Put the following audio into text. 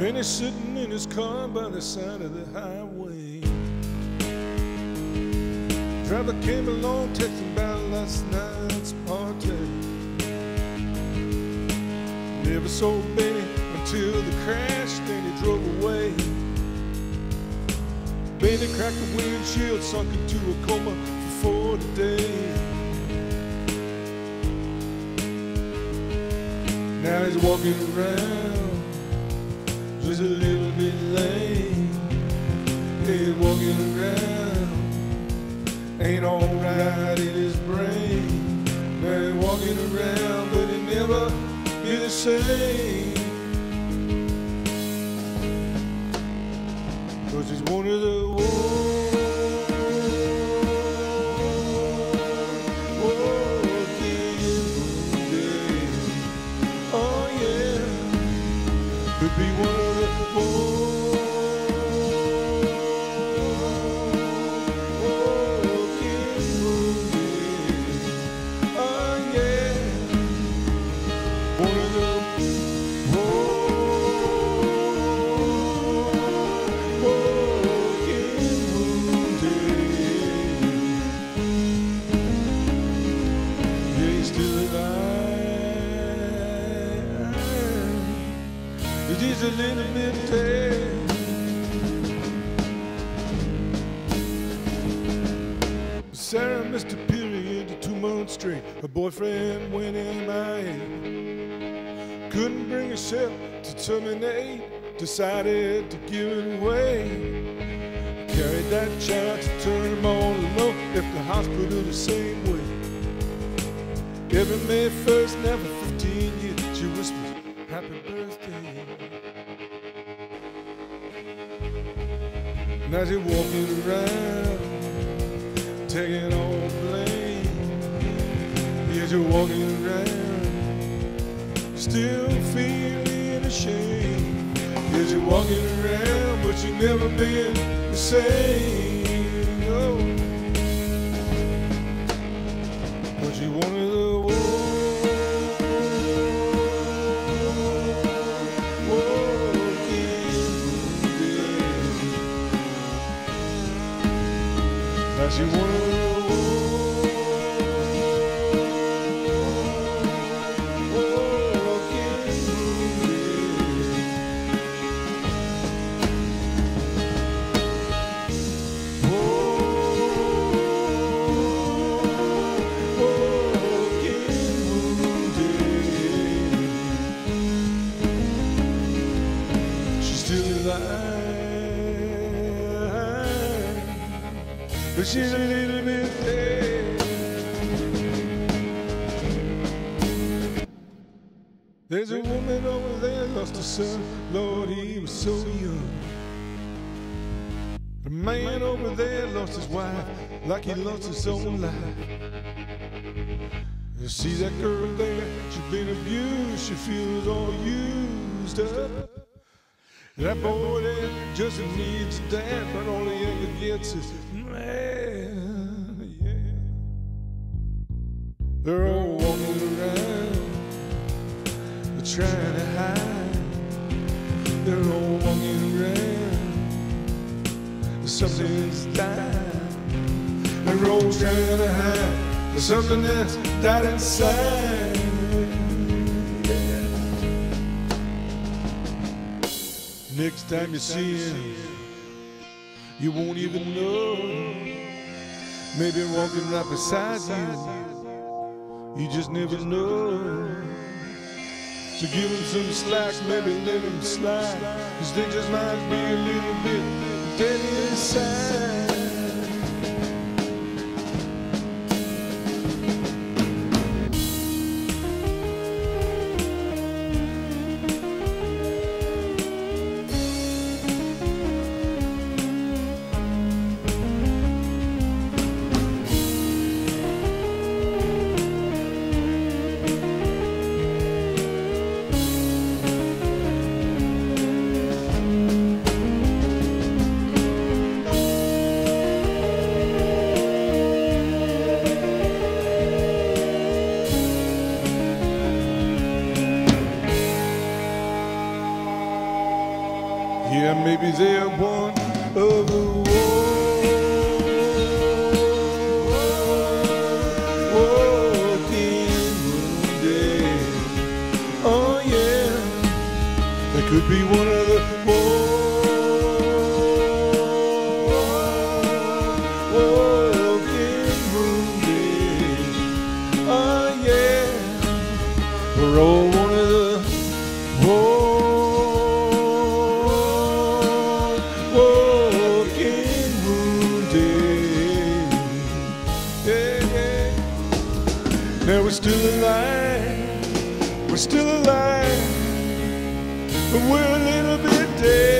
Benny sitting in his car by the side of the highway. Driver came along texting about last night's party. Never saw Benny until the crash, then he drove away. Benny cracked the windshield, sunk into a coma for 40 days. Now he's walking around just a little bit lame. He's walking around, ain't alright in his brain. He's walking around, but he never be the same. Cause he's one of the Oh yeah, could be one Sarah missed a period two months straight. Her boyfriend went MIA. Couldn't bring herself to terminate. Decided to give it away. Carried that child to him all alone. Left the hospital the same way. Every May 1st, never 15 years, she whispers, Happy birthday. And as he walking around, taking all blame, as you're walking around, still feeling ashamed. As you're walking around, but you've never been the same. That you She's but she's a little bit dead. There's a woman over there lost her son, Lord, he was so young. A man over there lost his wife, like he lost his own life. You see that girl there, she's been abused, she feels all used up. That boy there just needs a dad, but all he ever gets is man. Yeah. They're all walking around, they're trying to hide. They're all walking around, something's died. They're all trying to hide. Something that's died inside. Next time you see him, you won't even know. Maybe walking right beside you, you just never know. So give him some slack, maybe let him slide, cause they just might be a little bit dead inside. Yeah, maybe they're one of the We're still alive. We're still alive. But we're a little bit dead.